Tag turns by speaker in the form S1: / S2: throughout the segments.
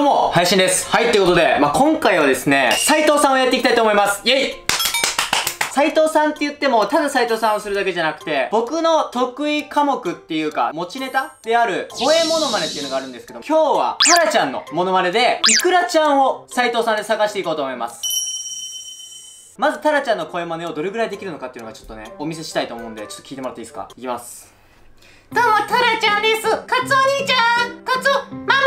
S1: どうも、配信です。はい、ということで、まあ、今回はですね、斉藤さんをやっていきたいと思います。イェイ斉藤さんって言っても、ただ斉藤さんをするだけじゃなくて、僕の得意科目っていうか、持ちネタである、声モノマネっていうのがあるんですけど、今日は、タラちゃんのモノマネで、イクラちゃんを斉藤さんで探していこうと思います。まず、タラちゃんの声真似をどれぐらいできるのかっていうのがちょっとね、お見せしたいと思うんで、ちょっと聞いてもらっていいですか？いきます。
S2: どうも、タラちゃんです。カツお兄ちゃんカツオ、マ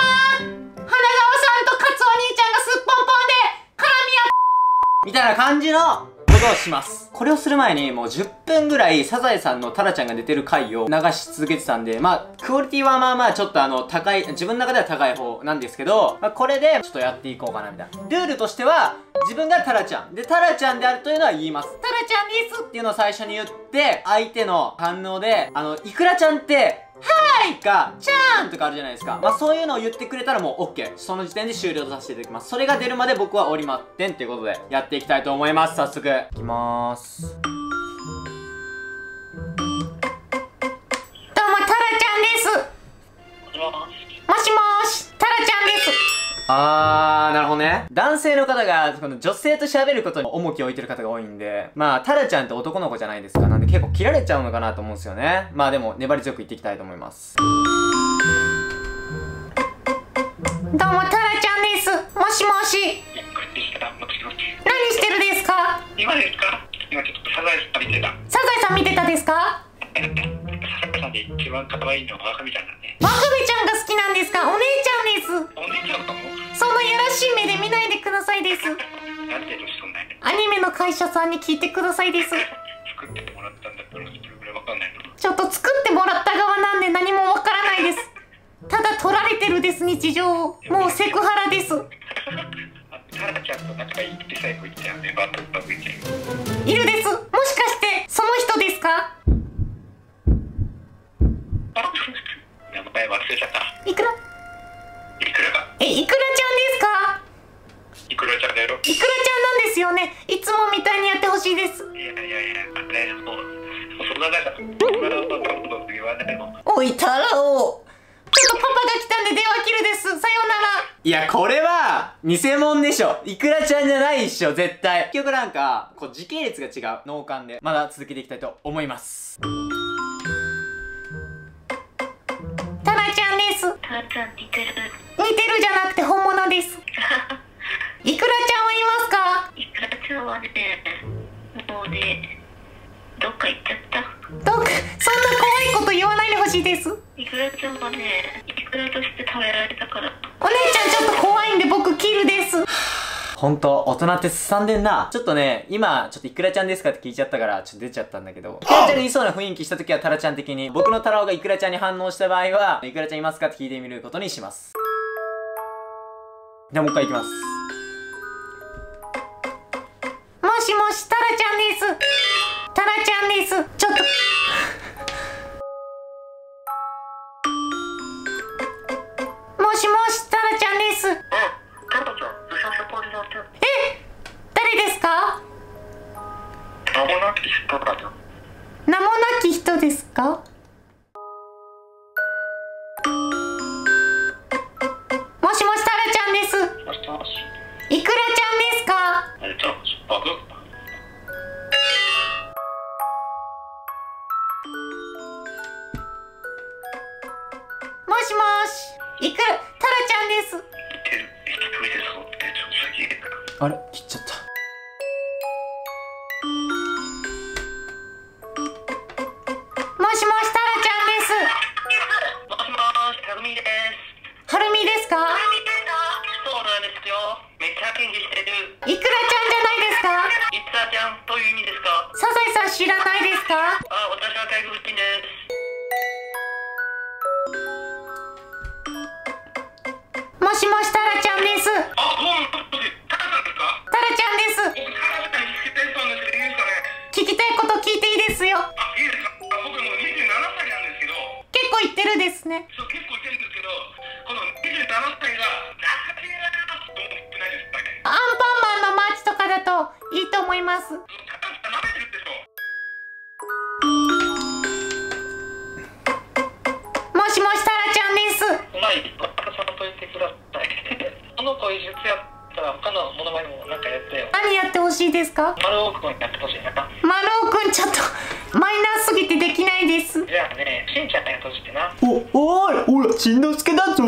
S1: みたいな感じのことをします。これをする前にもう10分ぐらいサザエさんのタラちゃんが出てる回を流し続けてたんで、まあ、クオリティはまあまあちょっとあの、高い、自分の中では高い方なんですけど、まあ、これでちょっとやっていこうかなみたいな。ルールとしては、自分がタラちゃん。で、タラちゃんであるというのは言います。タラちゃんですっていうのを最初に言って、相手の反応で、あの、イクラちゃんって、はいか、ちゃーんとかあるじゃないですか。まあそういうのを言ってくれたらもう OK。その時点で終了とさせていただきます。それが出るまで僕はおりまってんということで、やっていきたいと思います。早速。いきまーす。どうも、
S2: タラちゃんです。もしもし、タラちゃんです。
S1: あね。男性の方が、この女性と喋ることに重きを置いてる方が多いんで、まあ、タラちゃんって男の子じゃないですか。なんで結構切られちゃうのかなと思うんですよね。まあでも、粘り強く言っていきたいと思います。ど
S2: うも、タラちゃんです。もしもし。何してるですか？
S3: 今ですか？今ちょっとサザエさん見てた。
S2: サザエさん見てたですか？
S3: サザエさんで一番可愛いのはワカメちゃんなんで。
S2: ワカメちゃんが好きなんですか？お姉です。アニメの会社さんに聞いてくださいです。
S3: 作ってもらったんだったらそれぐらいわかんないの？
S2: ちょっと作ってもらった側なんで何もわからないです。ただ取られてるです日常もうセクハラです。
S3: タラちゃんと仲いいって最後言っね。バトバグい
S2: いるです。も
S3: よ
S2: ね。いつもみたいにやってほしいです。
S3: いやいやいや、ね、もう、そんな中、こと言わないの。
S2: おい、たらお。ちょっとパパが来たんで電話切るです。さようなら。
S1: いや、これは、偽物でしょ。いくらちゃんじゃないっしょ、絶対。結局なんか、こう、時系列が違う。脳幹で。まだ続けていきたいと思います。
S2: タラちゃんです。
S3: タラちゃん似てる。
S2: 似てるじゃなくて本物です。いくらちゃんはいますか
S3: いくらちゃん。はね、もうね、どっか行っちゃった。
S2: どっか、そん。な怖いこと言わないでほしいです。
S3: いくらちゃん。はね、いくらとして食べられたから。
S2: お姉ちゃん。ちょっと怖いん。で僕キルです。
S1: ほん。と、大人ってすさん。でん。な。ちょっとね、今、ちょっといくらちゃん。ですかって聞いちゃったから、ちょっと出ちゃったん。だけど、いくらちゃん。が言いそうな雰囲気した時はタラちゃん。的に、僕のタラオがいくらちゃん。に反応した場合は、いくらちゃん。いますかって聞いてみることにします。じゃあもう一回いきます。
S2: しもしいくタラちゃんです。
S1: あれ？切っちゃった。
S2: もしもしタラちゃんです。
S3: もしもしはるみです。
S2: はるみですか？
S3: そうなんですよ。めっちゃ元気してる。
S2: いくらちゃんじゃないですか？
S3: いつらちゃんという意味ですか？
S2: サザエさん知らないですか？
S3: あ私は外国人です
S2: もしもしタラちゃんです。
S3: あ、どうもタラ
S2: ちゃんです。タラちゃんです聞きたいこと聞いていいですよ
S3: あ、いいですか。僕も27歳なんですけど。
S2: 結構言ってるですね。
S3: そう、結構言ってるんですけどこの27歳がなかなかと思ってないです
S2: アンパンマンのマーチとかだといいと思いますもしもしタラちゃんです
S3: はい、渡さんといてくださいの声質やったら他のモノマネもなんかやってよ。
S2: 何やってほしいですか？
S3: 丸尾君やってほしい。な
S2: 丸尾くんちょっとマイナーすぎてできないです。
S3: じゃあねしんちゃんやってほしいな。う
S1: お、おーいほら、しんのすけだぞ